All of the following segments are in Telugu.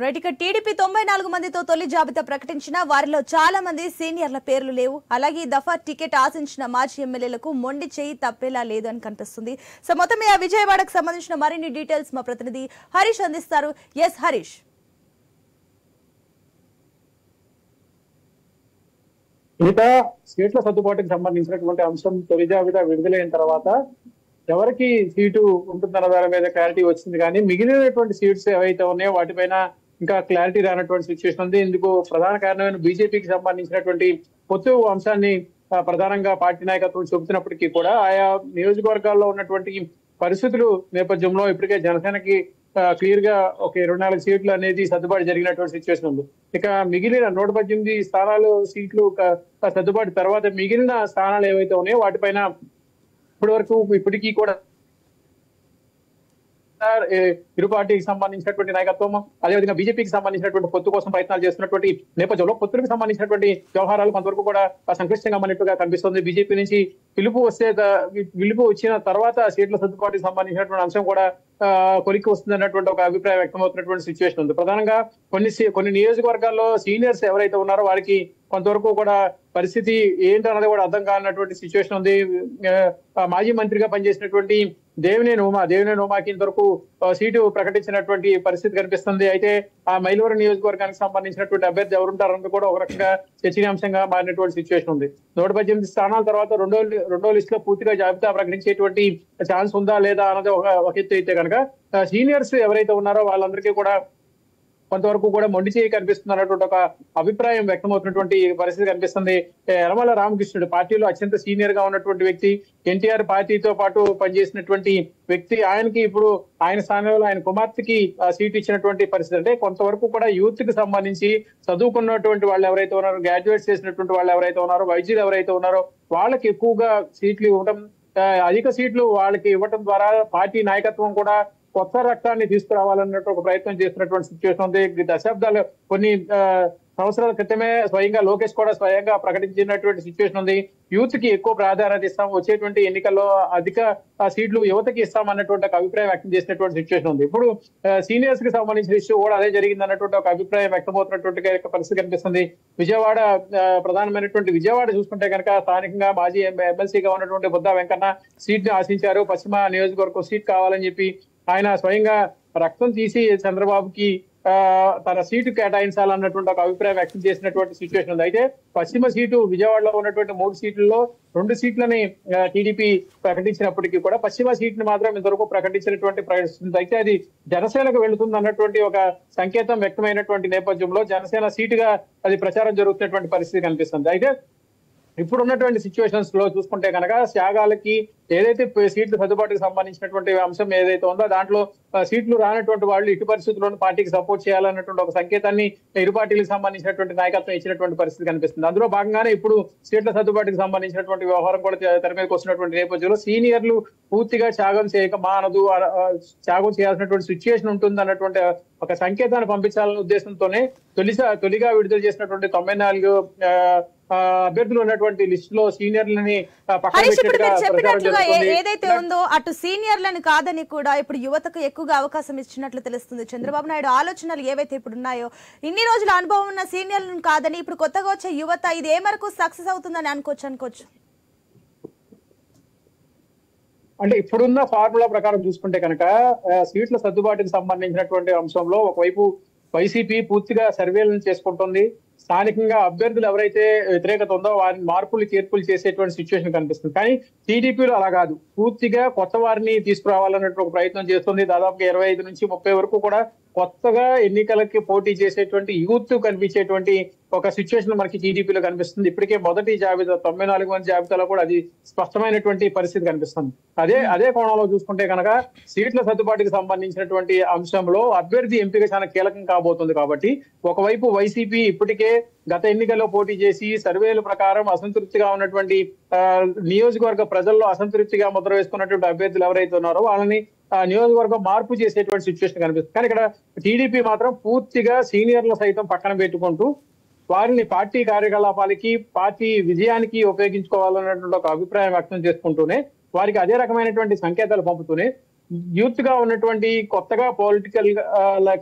రైట్ ఇక టీడీపీ తొంభై నాలుగు మందితో తొలి జాబితా ప్రకటించిన వారిలో చాలా మంది సీనియర్ల పేర్లు లేవు. అలాగే ఈ దఫా టికెట్ ఆశించిన మాజీ ఎమ్మెల్యేలకు మొండి చేయి తప్పేలా లేదు అని కనిపిస్తుంది. సో మొత్తం ఆ విజయవాడకు సంబంధించిన మరిన్ని డీటెయిల్స్ మా ప్రతినిధి హరీష్ అందిస్తారు. ఎస్ హరీష్. మిగతా సీట్ల సర్దుబాటుకు సంబంధించినటువంటి అంశం తొలి జాబితా విడుదలైన తర్వాత ఎవరికి సీటు ఉంటుందన్న దాని మీద క్లారిటీ వచ్చింది. కానీ మిగిలినటువంటి సీట్స్ ఏవైతే ఉన్నాయో వాటిపైన ఇంకా క్లారిటీ రానటువంటి సిచ్యువేషన్ ఉంది. ఇందుకు ప్రధాన కారణమైన బీజేపీకి సంబంధించినటువంటి పొత్తు అంశాన్ని ప్రధానంగా పార్టీ నాయకత్వం చెబుతున్నప్పటికీ కూడా ఆయా నియోజకవర్గాల్లో ఉన్నటువంటి పరిస్థితులు నేపథ్యంలో ఇప్పటికే జనసేనకి క్లియర్గా ఒక ఇరవై నాలుగు సీట్లు అనేది సర్దుబాటు జరిగినటువంటి సిచ్యువేషన్ ఉంది. ఇక మిగిలిన నూట పద్దెనిమిది స్థానాలు సీట్లు సర్దుబాటు తర్వాత మిగిలిన స్థానాలు ఏవైతే ఉన్నాయో వాటిపైన ఇప్పటి వరకు ఇప్పటికీ కూడా ఇరు పార్టీకి సంబంధించినటువంటి నాయకత్వం అదేవిధంగా బీజేపీకి సంబంధించినటువంటి పొత్తు కోసం ప్రయత్నాలు చేస్తున్నటువంటి నేపథ్యంలో పొత్తులకు సంబంధించినటువంటి వ్యవహారాలు కొంతవరకు కూడా సంక్లిష్టంగా ఉన్నట్టుగా కనిపిస్తుంది. బీజేపీ నుంచి పిలుపు వస్తే పిలుపు వచ్చిన తర్వాత సీట్ల సర్దుబాటుకి సంబంధించినటువంటి అంశం కూడా కొలిక్కి వస్తుంది అన్నటువంటి ఒక అభిప్రాయం వ్యక్తమవుతున్నటువంటి సిచ్యువేషన్ ఉంది. ప్రధానంగా కొన్ని సి- కొన్ని నియోజకవర్గాల్లో సీనియర్స్ ఎవరైతే ఉన్నారో వారికి కొంతవరకు కూడా పరిస్థితి ఏంటన్నది కూడా అర్థం కానటువంటి సిచ్యువేషన్ ఉంది. మాజీ మంత్రిగా పనిచేసినటువంటి దేవినేని ఉమా దేవినేని ఉమాకి ఇంతవరకు సీటు ప్రకటించినటువంటి పరిస్థితి కనిపిస్తుంది. అయితే ఆ మైలవరం నియోజకవర్గానికి సంబంధించినటువంటి అభ్యర్థి ఎవరుంటారన్నది కూడా ఒక రకంగా చర్చనీయాంశంగా మారినటువంటి సిచ్యువేషన్ ఉంది. నూట పద్దెనిమిది స్థానాల తర్వాత రెండో రెండో లిస్ట్లో పూర్తిగా జాబితా ప్రకటించేటువంటి ఛాన్స్ ఉందా లేదా అన్నది ఒక ఒక ఎత్తు అయితే కనుక సీనియర్స్ ఎవరైతే ఉన్నారో వాళ్ళందరికీ కూడా కొంతవరకు కూడా మొండి చేయి కనిపిస్తుంది అన్నటువంటి ఒక అభిప్రాయం వ్యక్తమవుతున్నటువంటి పరిస్థితి కనిపిస్తుంది. యనమల రామకృష్ణుడు పార్టీలో అత్యంత సీనియర్గా ఉన్నటువంటి వ్యక్తి ఎన్టీఆర్ పార్టీతో పాటు పనిచేసినటువంటి వ్యక్తి ఆయనకి ఇప్పుడు ఆయన స్థానంలో ఆయన కుమార్తెకి సీట్ ఇచ్చినటువంటి పరిస్థితి. అంటే కొంతవరకు కూడా యూత్కి సంబంధించి చదువుకున్నటువంటి వాళ్ళు ఎవరైతే ఉన్నారో గ్రాడ్యుయేట్ చేసినటువంటి వాళ్ళు ఎవరైతే ఉన్నారో వైద్యులు ఎవరైతే ఉన్నారో వాళ్ళకి ఎక్కువగా సీట్లు ఇవ్వడం అధిక సీట్లు వాళ్ళకి ఇవ్వటం ద్వారా పార్టీ నాయకత్వం కూడా కొత్త రక్తాన్ని తీసుకురావాలన్నట్టు ఒక ప్రయత్నం చేస్తున్నటువంటి సిచ్యువేషన్ ఉంది. దశాబ్దాలు కొన్ని సంవత్సరాల క్రితమే స్వయంగా లోకేష్ కూడా స్వయంగా ప్రకటించినటువంటి సిచ్యువేషన్ ఉంది. యూత్కి ఎక్కువ ప్రాధాన్యత ఇస్తాం. వచ్చేటువంటి ఎన్నికల్లో అధిక ఆ, సీట్లు యువతకి ఇస్తాం అన్నటువంటి ఒక అభిప్రాయం వ్యక్తం చేసినటువంటి సిచ్యువేషన్ ఉంది. ఇప్పుడు సీనియర్స్కి సంబంధించిన ఇష్యూ కూడా అదే జరిగింది అన్నటువంటి ఒక అభిప్రాయం వ్యక్తమవుతున్నటువంటి పరిస్థితి కనిపిస్తుంది. విజయవాడ ప్రధానమైనటువంటి విజయవాడ చూసుకుంటే కనుక స్థానికంగా మాజీ ఎమ్మెల్సీగా ఉన్నటువంటి బుద్ధా వెంకన్న సీట్ని ఆశించారు. పశ్చిమ నియోజకవర్గం సీట్ కావాలని చెప్పి ఆయన స్వయంగా రక్తం తీసి చంద్రబాబుకి తన సీటు కేటాయించాలన్నటువంటి ఒక అభిప్రాయం వ్యక్తం చేసినటువంటి సిచ్యువేషన్ ఉంది. అయితే పశ్చిమ సీటు విజయవాడలో ఉన్నటువంటి మూడు సీట్లలో రెండు సీట్లని టీడీపీ ప్రకటించినప్పటికీ కూడా పశ్చిమ సీట్ని మాత్రం ఇంతవరకు ప్రకటించినటువంటి ప్రకటిస్తుంది అయితే అది జనసేనకు వెళుతుంది అన్నటువంటి ఒక సంకేతం వ్యక్తమైనటువంటి నేపథ్యంలో జనసేన సీటుగా అది ప్రచారం జరుగుతున్నటువంటి పరిస్థితి కనిపిస్తుంది. అయితే ఇప్పుడు ఉన్నటువంటి సిచ్యువేషన్స్లో చూసుకుంటే కనుక త్యాగాలకి ఏదైతే సీట్లు సర్దుబాటుకి సంబంధించినటువంటి అంశం ఏదైతే ఉందో దాంట్లో సీట్లు రానటువంటి వాళ్ళు ఇటు పరిస్థితుల్లోనూ పార్టీకి సపోర్ట్ చేయాలన్నటువంటి ఒక సంకేతాన్ని ఇరు పార్టీలకు సంబంధించినటువంటి నాయకత్వం ఇచ్చినటువంటి పరిస్థితి కనిపిస్తుంది. అందులో భాగంగానే ఇప్పుడు సీట్ల సర్దుబాటుకి సంబంధించినటువంటి వ్యవహారం కూడా తెర మీదకి వస్తున్నటువంటి నేపథ్యంలో సీనియర్లు పూర్తిగా త్యాగం చేయక మానదు త్యాగం చేయాల్సినటువంటి సిచ్యువేషన్ ఉంటుంది అన్నటువంటి ఒక సంకేతాన్ని పంపించాలనే ఉద్దేశంతోనే తొలిసా తొలిగా విడుదల చేసినటువంటి తొంభై నాలుగు అభ్యర్థులు ఉన్నటువంటి లిస్ట్లో సీనియర్లని హరీష్ ఇప్పుడు మీరు చెప్పినట్లుగా. ఏదైతే ఉందో అటు సీనియర్లను కాదని కూడా ఇప్పుడు యువతకు ఎక్కువగా అవకాశం ఇచ్చినట్లు తెలుస్తుంది. చంద్రబాబు నాయుడు ఆలోచనలు ఏవైతే ఇప్పుడు ఉన్నాయో ఇన్ని రోజుల అనుభవం ఉన్న సీనియర్లను కాదని ఇప్పుడు కొత్తగా వచ్చే యువత ఇది ఏ మేరకు సక్సెస్ అవుతుందని అనుకోవచ్చు అనుకోవచ్చు? అంటే ఇప్పుడున్న ఫార్ములా ప్రకారం చూసుకుంటే కనుక సీట్ల సర్దుబాటుకు సంబంధించినటువంటి అంశంలో ఒకవైపు వైసీపీ పూర్తిగా సర్వేలను చేసుకుంటుంది. స్థానికంగా అభ్యర్థులు ఎవరైతే వ్యతిరేకత ఉందో వారిని మార్పులు చేర్పులు చేసేటువంటి సిచ్యువేషన్ కనిపిస్తుంది. కానీ టీడీపీలో అలా కాదు. పూర్తిగా కొత్త వారిని తీసుకురావాలన్నట్టు ఒక ప్రయత్నం చేస్తుంది. దాదాపుగా ఇరవై ఐదు నుంచి ముప్పై వరకు కూడా కొత్తగా ఎన్నికలకి పోటీ చేసేటువంటి యూత్ కనిపించేటువంటి ఒక సిచ్యువేషన్ మనకి టీడీపీలో కనిపిస్తుంది. ఇప్పటికే మొదటి జాబితా తొంభై నాలుగు మంది జాబితాలో కూడా అది స్పష్టమైనటువంటి పరిస్థితి కనిపిస్తుంది. అదే అదే కోణంలో చూసుకుంటే కనుక సీట్ల సర్దుబాటుకి సంబంధించినటువంటి అంశంలో అభ్యర్థి ఎంపిక చాలా కీలకం కాబోతుంది కాబట్టి ఒకవైపు వైసీపీ ఇప్పటికే గత ఎన్నికల్లో పోటీ చేసి సర్వేల ప్రకారం అసంతృప్తిగా ఉన్నటువంటి నియోజకవర్గ ప్రజల్లో అసంతృప్తిగా ముద్ర వేసుకున్నటువంటి అభ్యర్థులు ఎవరైతే ఉన్నారో వాళ్ళని నియోజకవర్గం మార్పు చేసేటువంటి సిచ్యువేషన్ కనిపిస్తుంది. కానీ ఇక్కడ టీడీపీ మాత్రం పూర్తిగా సీనియర్లు సైతం పక్కన పెట్టుకుంటూ వారిని పార్టీ కార్యకలాపాలకి పార్టీ విజయానికి ఉపయోగించుకోవాలన్నటువంటి ఒక అభిప్రాయం వ్యక్తం చేసుకుంటూనే వారికి అదే రకమైనటువంటి సంకేతాలు పంపుతూనే యూత్గా ఉన్నటువంటి కొత్తగా పొలిటికల్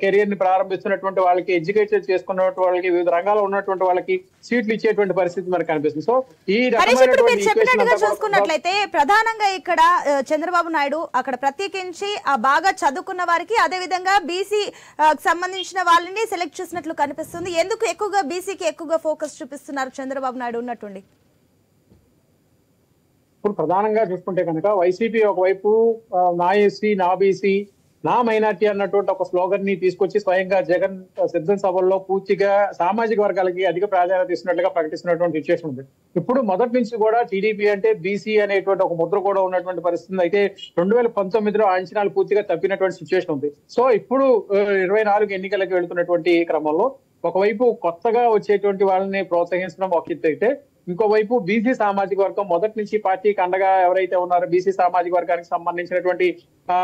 కెరియర్ని ప్రారంభిస్తున్నటువంటి వాళ్ళకి ఎడ్యుకేషన్ చేసుకున్న వాళ్ళకి వివిధ రంగాల్లో ఉన్నటువంటి వాళ్ళకి సీట్లు ఇచ్చేటువంటి పరిస్థితి మనకు కనిపిస్తుంది. సో ఈ చూసుకున్నట్లయితే ప్రధానంగా ఇక్కడ చంద్రబాబు నాయుడు అక్కడ ప్రత్యేకించి ఆ బాగా చదువుకున్న వారికి అదే విధంగా బీసీ సంబంధించిన వాళ్ళని సెలెక్ట్ చేసినట్లు కనిపిస్తుంది. ఎందుకు ఎక్కువగా బీసీకి ఎక్కువగా ఫోకస్ చూపిస్తున్నారు చంద్రబాబు నాయుడు ఉన్నట్టుండి? ఇప్పుడు ప్రధానంగా చూసుకుంటే కనుక వైసీపీ ఒకవైపు నా ఎస్సీ నా బీసీ నా మైనార్టీ అన్నటువంటి ఒక స్లోగన్ని తీసుకొచ్చి స్వయంగా జగన్ సిద్ధం సభల్లో పూర్తిగా సామాజిక వర్గాలకి అధిక ప్రాధాన్యత ఇస్తున్నట్లుగా ప్రకటిస్తున్నటువంటి సిచ్యువేషన్ ఉంది. ఇప్పుడు మొదటి నుంచి కూడా టీడీపీ అంటే బీసీ అనేటువంటి ఒక ముద్ర కూడా ఉన్నటువంటి పరిస్థితి అయితే రెండు వేల పంతొమ్మిదిలో అంచనాలు పూర్తిగా తప్పినటువంటి సిచ్యువేషన్ ఉంది. సో ఇప్పుడు ఇరవై నాలుగు ఎన్నికలకు వెళుతున్నటువంటి క్రమంలో ఒకవైపు కొత్తగా వచ్చేటువంటి వాళ్ళని ప్రోత్సహించడం ఒక ఎత్తు అయితే ఇంకోవైపు బీసీ సామాజిక వర్గం మొదటి నుంచి పార్టీకి అండగా ఎవరైతే ఉన్నారో బీసీ సామాజిక వర్గానికి సంబంధించినటువంటి ఆ,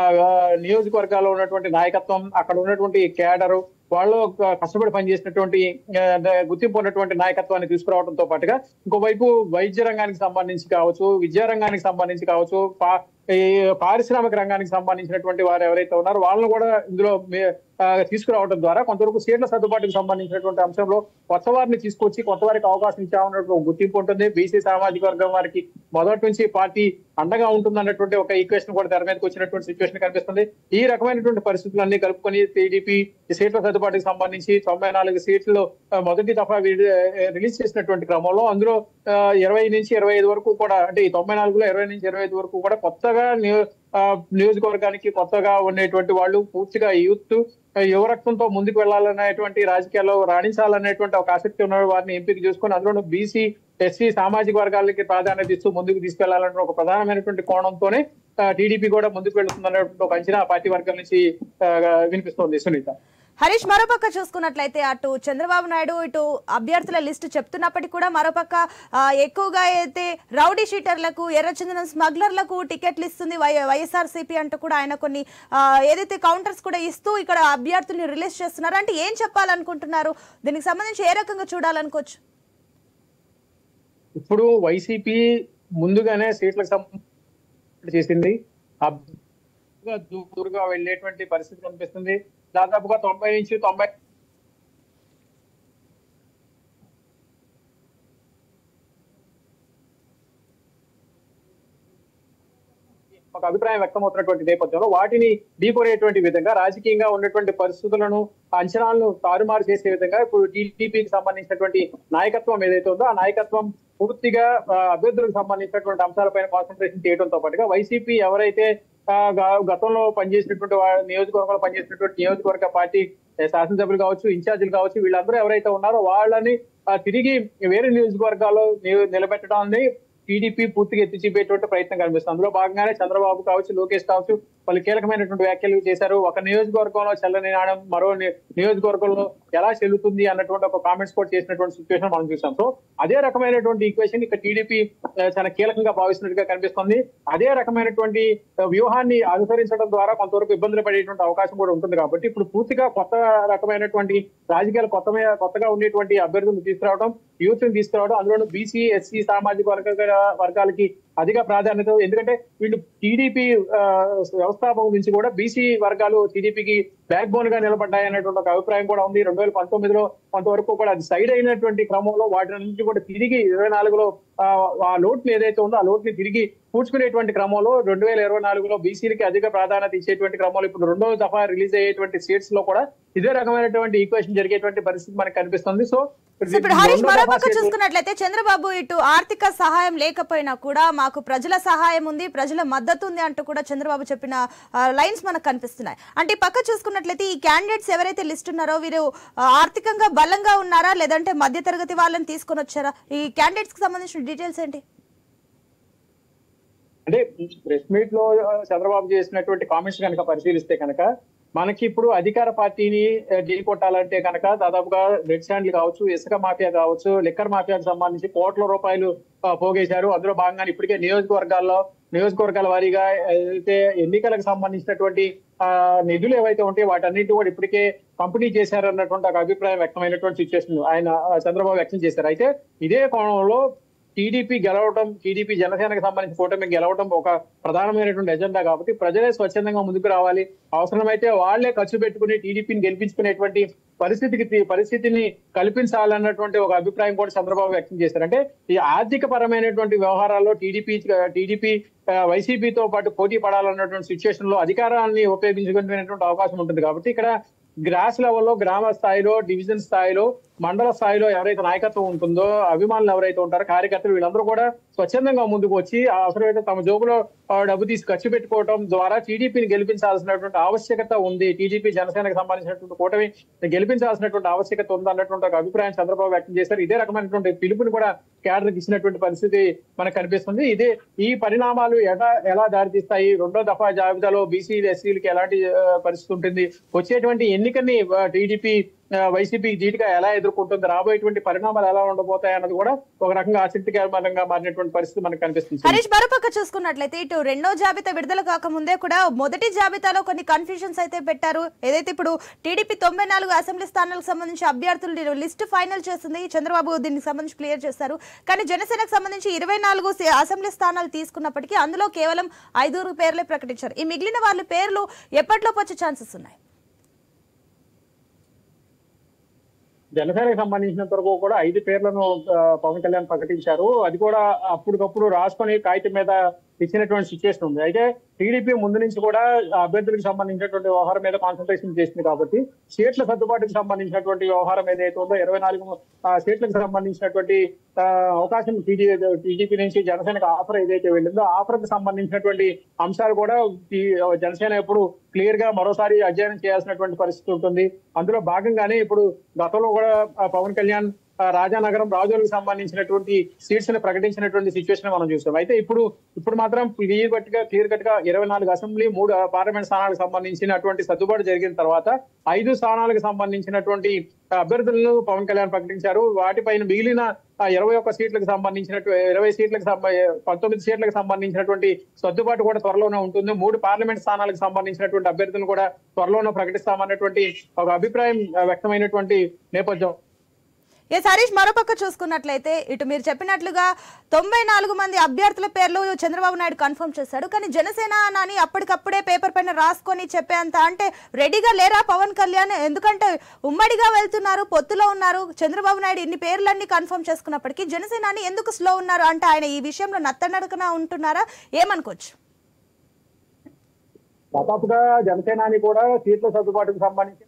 నియోజకవర్గాల్లో ఉన్నటువంటి నాయకత్వం అక్కడ ఉన్నటువంటి కేడరు వాళ్ళు కష్టపడి పనిచేసినటువంటి గుర్తింపు ఉన్నటువంటి నాయకత్వాన్ని తీసుకురావడంతో పాటుగా ఇంకోవైపు వైద్య రంగానికి సంబంధించి కావచ్చు విద్యా రంగానికి సంబంధించి కావచ్చు పారిశ్రామిక రంగానికి సంబంధించినటువంటి వారు ఎవరైతే ఉన్నారో వాళ్ళని కూడా ఇందులో తీసుకురావడం ద్వారా కొంతవరకు సీట్ల సర్దుబాటుకు సంబంధించినటువంటి అంశంలో కొత్త వారిని తీసుకొచ్చి కొత్త వారికి అవకాశం ఇచ్చామన్నటువంటి ఒక గుర్తింపు ఉంటుంది. బీసీ సామాజిక వర్గం వారికి మొదటి నుంచి పార్టీ అండగా ఉంటుందన్నటువంటి ఒక ఈక్వేషన్ కూడా తెర మీదకి వచ్చినటువంటి సిచ్యువేషన్ కనిపిస్తుంది. ఈ రకమైనటువంటి పరిస్థితులన్నీ కలుపుకొని టీడీపీ సీట్ల సర్దుబాటుకు సంబంధించి తొంభై నాలుగు సీట్లు మొదటి దఫా రిలీజ్ చేసినటువంటి క్రమంలో అందులో ఇరవై నుంచి ఇరవై ఐదు వరకు కూడా అంటే ఈ తొంభై నాలుగులో ఇరవై నుంచి ఇరవై ఐదు వరకు కూడా కొత్తగా నియోజకవర్గానికి కొత్తగా ఉండేటువంటి వాళ్ళు పూర్తిగా యూత్ యువరక్తంతో ముందుకు వెళ్ళాలనేటువంటి రాజకీయాల్లో రాణించాలనేటువంటి ఒక ఆసక్తి ఉన్న వారిని ఎంపిక చేసుకొని అందులో బీసీ ఎస్సీ సామాజిక వర్గాలకి ప్రాధాన్యత ఇస్తూ ముందుకు తీసుకెళ్ళాలన్న ఒక ప్రధానమైనటువంటి కోణంతోనే టీడీపీ కూడా ముందుకు వెళుతుందనేటువంటి ఒక అంచనా పార్టీ వర్గాల నుంచి వినిపిస్తోంది సునీత. హరీష్ మరోపక్క చూసుకున్నట్లయితే అటు చంద్రబాబు నాయుడు ఇటు అభ్యర్థుల లిస్టు చెప్తున్నప్పటికీ కూడా మరోపక్క ఎక్కువగా అయితే రౌడీ షీటర్లకు ఎర్రచందనం స్మగ్లర్లకు టికెట్లు ఇస్తుంది వై- వైఎస్ఆర్సీపీ అంటూ కూడా ఆయన కొన్ని ఏదైతే కౌంటర్స్ కూడా ఇస్తూ ఇక్కడ అభ్యర్థుల్ని రిలీజ్ చేస్తున్నారు. అంటే ఏం చెప్పాలనుకుంటున్నారు? దీనికి సంబంధించి ఏ రకంగా చూడాలనుకోవచ్చు? ఇప్పుడు వైసీపీ ముందుగానే సీట్లకు సంబంధించి చేసింది. గా దూరుగా వెళ్ళేటువంటి పరిస్థితి కనిపిస్తుంది దాదాపుగా తొంభై నుంచి తొంభై ఒక అభిప్రాయం వ్యక్తమవుతున్నటువంటి నేపథ్యంలో వాటిని ఢీకొనేటువంటి విధంగా రాజకీయంగా ఉన్నటువంటి పరిస్థితులను అంచనాలను తారుమారు చేసే విధంగా ఇప్పుడు టీడీపీకి సంబంధించినటువంటి నాయకత్వం ఏదైతే ఉందో ఆ నాయకత్వం పూర్తిగా అభ్యర్థులకు సంబంధించినటువంటి అంశాలపైన కాన్సన్ట్రేషన్ చేయడంతో పాటుగా వైసీపీ ఎవరైతే గతంలో పనిచేసినటువంటి నియోజకవర్గంలో పనిచేసినటువంటి నియోజకవర్గ పార్టీ శాసనసభ్యులు కావచ్చు ఇన్ఛార్జీలు కావచ్చు వీళ్ళందరూ ఎవరైతే ఉన్నారో వాళ్ళని తిరిగి వేరే నియోజకవర్గాల్లో నిలబెట్టడాన్ని టీడీపీ పూర్తిగా ఎత్తి చూపేటువంటి ప్రయత్నం కనిపిస్తుంది. అందులో భాగంగానే చంద్రబాబు కావచ్చు లోకేష్ కావచ్చు వాళ్ళు కీలకమైనటువంటి వ్యాఖ్యలు చేశారు. ఒక నియోజకవర్గంలో చల్లని నాణం మరో నియోజకవర్గంలో ఎలా చెల్లుతుంది అన్నటువంటి ఒక కామెంట్స్ కూడా చేసినటువంటి సిచ్యువేషన్ మనం చూసాం. సో అదే రకమైనటువంటి ఈక్వేషన్ ఇక్కడ టీడీపీ చాలా కీలకంగా భావిస్తున్నట్టుగా కనిపిస్తుంది. అదే రకమైనటువంటి వ్యూహాన్ని అనుసరించడం ద్వారా కొంతవరకు ఇబ్బందులు పడేటువంటి అవకాశం కూడా ఉంటుంది కాబట్టి ఇప్పుడు పూర్తిగా కొత్త రకమైనటువంటి రాజకీయాలు కొత్త కొత్తగా ఉండేటువంటి అభ్యర్థులను తీసుకురావడం యూత్ని తీసుకురావడం అందులో బీసీ ఎస్సీ సామాజిక వర్గ వర్గాలకి అధిక ప్రాధాన్యత ఎందుకంటే వీళ్ళు టీడీపీ వ్యవస్థాపకం నుంచి కూడా బీసీ వర్గాలు టీడీపీకి బ్యాక్ బోన్గా నిలబడ్డాయి అనేటువంటి ఒక అభిప్రాయం కూడా ఉంది. రెండు వేల పంతొమ్మిదిలో కొంతవరకు కూడా అది సైడ్ అయినటువంటి క్రమంలో వాటి నుంచి కూడా తిరిగి ఇరవై నాలుగులో ఆ, ఆ లోటుని ఏదైతే ఉందో ఆ లోటుని తిరిగి పూడ్చుకునేటువంటి క్రమంలో రెండు వేల ఇరవై నాలుగులో బీసీలకి అధిక ప్రాధాన్యత ఇచ్చేటువంటి క్రమంలో ఇప్పుడు రెండో దఫా రిలీజ్ అయ్యేటువంటి సీట్స్లో కూడా ఇదే రకమైనటువంటి ఈక్వేషన్ జరిగేటువంటి పరిస్థితి మనకు కనిపిస్తుంది. సో ఇప్పుడు హరీష్ మరోపక్క చూసుకున్నట్లయితే చంద్రబాబు ఇటు ఆర్థిక సహాయం లేకపోయినా కూడా మాకు ప్రజల సహాయం ఉంది ప్రజల మద్దతు ఉంది అంటూ కూడా చంద్రబాబు చెప్పిన లైన్స్ మనకు కనిపిస్తున్నాయి. అంటే ఈ పక్క చూసుకున్నట్లయితే ఈ క్యాండిడేట్స్ ఎవరైతే లిస్ట్ ఉన్నారో వీరు ఆర్థికంగా బలంగా ఉన్నారా లేదంటే మధ్యతరగతి వాళ్ళని తీసుకొని వచ్చారా? ఈ క్యాండిడేట్స్కి సంబంధించిన డీటెయిల్స్ ఏంటి? అంటే ప్రెస్ మీట్లో చంద్రబాబు చేసినటువంటి కామెంట్స్ కనుక పరిశీలిస్తే కనుక మనకి ఇప్పుడు అధికార పార్టీని ఆ, ఢీ కొట్టాలంటే కనుక దాదాపుగా రెడ్ స్టాండ్లు కావచ్చు ఇసుక మాఫియా కావచ్చు లిక్కర్ మాఫియాకు సంబంధించి కోట్ల రూపాయలు పోగేశారు. అందులో భాగంగా ఇప్పటికే నియోజకవర్గాల్లో నియోజకవర్గాల వారీగా అయితే ఎన్నికలకు సంబంధించినటువంటి ఆ నిధులు ఏవైతే ఉంటాయో వాటన్నిటి కూడా ఇప్పటికే పంపిణీ చేశారన్నటువంటి ఒక అభిప్రాయం వ్యక్తమైనటువంటి సిచ్యువేషన్ ఆయన చంద్రబాబు వ్యక్తం చేశారు. అయితే ఇదే కోణంలో టీడీపీ గెలవడం టీడీపీ జనసేనకు సంబంధించి కూటమి గెలవడం ఒక ప్రధానమైనటువంటి ఎజెండా కాబట్టి ప్రజలే స్వచ్ఛందంగా ముందుకు రావాలి. అవసరమైతే వాళ్ళే ఖర్చు పెట్టుకుని టీడీపీని గెలిపించుకునేటువంటి పరిస్థితికి పరిస్థితిని కల్పించాలన్నటువంటి ఒక అభిప్రాయం కూడా చంద్రబాబు వ్యక్తం చేశారు. అంటే ఈ ఆర్థిక పరమైనటువంటి వ్యవహారాల్లో టీడీపీ టీడీపీ వైసీపీతో పాటు పోటీ పడాలన్నటువంటి సిచ్యువేషన్లో అధికారాన్ని ఉపయోగించుకునేటువంటి అవకాశం ఉంటుంది కాబట్టి ఇక్కడ గ్రాస్ లెవెల్లో గ్రామ స్థాయిలో డివిజన్ స్థాయిలో మండల స్థాయిలో ఎవరైతే నాయకత్వం ఉంటుందో అభిమానులు ఎవరైతే ఉంటారో కార్యకర్తలు వీళ్ళందరూ కూడా స్వచ్ఛందంగా ముందుకు వచ్చి అవసరమైతే తమ జోబులో డబ్బు తీసి ఖర్చు పెట్టుకోవడం ద్వారా టీడీపీని గెలిపించాల్సినటువంటి ఆవశ్యకత ఉంది. టీడీపీ జనసేనకు సంబంధించినటువంటి కూటమి గెలిపించాల్సినటువంటి ఆవశ్యకత ఉంది అన్నటువంటి ఒక అభిప్రాయం చంద్రబాబు వ్యక్తం చేశారు. ఇదే రకమైనటువంటి పిలుపుని కూడా కేడర్కి ఇచ్చినటువంటి పరిస్థితి మనకు కనిపిస్తుంది. ఇదే ఈ పరిణామాలు ఎలా ఎలా దారితీస్తాయి? రెండో దఫా జాబితాలో బీసీ ఎస్సీలకి ఎలాంటి పరిస్థితి ఉంటుంది? వచ్చేటువంటి ఎన్నికని టీడీపీ వైసీపీ ధీటుగా ఎలా ఎదుర్కొంటుంది? రాబోయేటువంటి పరిణామాలు ఎలా ఉండబోతాయి అన్నది కూడా ఒక రకంగా ఆసక్తికరంగా మారినటువంటి పరిస్థితి మనకు కనిపిస్తుంది. హరీష్ మరోపక్క చూసుకున్నట్లయితే ఇటు రెండో జాబితా విడుదల కాకముందే కూడా మొదటి జాబితాలో కొన్ని కన్ఫ్యూజన్స్ అయితే పెట్టారు. ఏదైతే ఇప్పుడు టీడీపీ తొంభై నాలుగు అసెంబ్లీ స్థానాలకు సంబంధించి అభ్యర్థులు లిస్ట్ ఫైనల్ చేసింది చంద్రబాబు దీనికి సంబంధించి క్లియర్ చేస్తారు. కానీ జనసేనకు సంబంధించి ఇరవై నాలుగు అసెంబ్లీ స్థానాలు తీసుకున్నప్పటికీ అందులో కేవలం ఐదుగురు పేర్లే ప్రకటించారు. ఈ మిగిలిన వాళ్ళ పేర్లు ఎప్పటిలోపు వచ్చే ఛాన్సెస్ ఉన్నాయి? జనసేనకు సంబంధించినంత వరకు కూడా ఐదు పేర్లను పవన్ కళ్యాణ్ ప్రకటించారు. అది కూడా అప్పటికప్పుడు రాసుకొని కాగితం మీద ఇచ్చినటువంటి సిచ్యువేషన్ ఉంది. అయితే టీడీపీ ముందు నుంచి కూడా అభ్యర్థులకు సంబంధించినటువంటి వ్యవహారం మీద కాన్సన్ట్రేషన్ చేసింది కాబట్టి సీట్ల సర్దుబాటుకు సంబంధించినటువంటి వ్యవహారం ఏదైతే ఉందో ఇరవై నాలుగు సీట్లకు సంబంధించినటువంటి అవకాశం టీడీపీ నుంచి జనసేనకు ఆఫర్ ఏదైతే వెళ్ళిందో ఆఫర్కు సంబంధించినటువంటి అంశాలు కూడా ఈ జనసేన ఎప్పుడు క్లియర్గా మరోసారి అధ్యయనం చేయాల్సినటువంటి పరిస్థితి ఉంటుంది. అందులో భాగంగానే ఇప్పుడు గతంలో కూడా పవన్ కళ్యాణ్ రాజానగరం రాజులకు సంబంధించినటువంటి సీట్స్ని ప్రకటించినటువంటి సిచ్యువేషన్ మనం చూసాం. అయితే ఇప్పుడు ఇప్పుడు మాత్రం క్లియర్ కట్గా క్లియర్ కట్గా ఇరవై నాలుగు అసెంబ్లీ మూడు పార్లమెంట్ స్థానాలకు సంబంధించినటువంటి సర్దుబాటు జరిగిన తర్వాత ఐదు స్థానాలకు సంబంధించినటువంటి అభ్యర్థులను పవన్ కళ్యాణ్ ప్రకటించారు. వాటిపైన మిగిలిన ఇరవై ఒక్క సీట్లకు సంబంధించినట్టు ఇరవై సీట్లకు పంతొమ్మిది సీట్లకు సంబంధించినటువంటి సర్దుబాటు కూడా త్వరలోనే ఉంటుంది. మూడు పార్లమెంట్ స్థానాలకు సంబంధించినటువంటి అభ్యర్థులను కూడా త్వరలోనే ప్రకటిస్తామన్నటువంటి ఒక అభిప్రాయం వ్యక్తమైనటువంటి నేపథ్యం. ఏ హరీష్ మరోపక్క చూసుకున్నట్లయితే ఇటు మీరు చెప్పినట్లుగా తొంభై నాలుగు మంది అభ్యర్థుల పేర్లు చంద్రబాబు నాయుడు కన్ఫర్మ్ చేశాడు. కానీ జనసేన అని అప్పటికప్పుడే పేపర్ పైన రాసుకొని చెప్పేంత అంటే రెడీగా లేరా పవన్ కళ్యాణ్? ఎందుకంటే ఉమ్మడిగా వెళ్తున్నారు పొత్తులో ఉన్నారు. చంద్రబాబు నాయుడు ఇన్ని పేర్లన్నీ కన్ఫర్మ్ చేసుకున్నప్పటికీ జనసేనాని ఎందుకు స్లో ఉన్నారు అంటే ఆయన ఈ విషయంలో నత్తనడకన ఉంటున్నారా? ఏమనుకోవచ్చు? దాదాపుగా జనసేనాని కూడా సీట్ల సర్దుబాటుకు సంబంధించి